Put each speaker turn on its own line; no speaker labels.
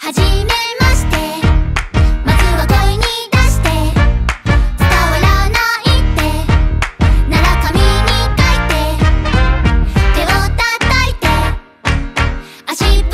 はじめまして。まずは声に出して。伝わらないって。なら紙に書いて。手を叩いて。足踏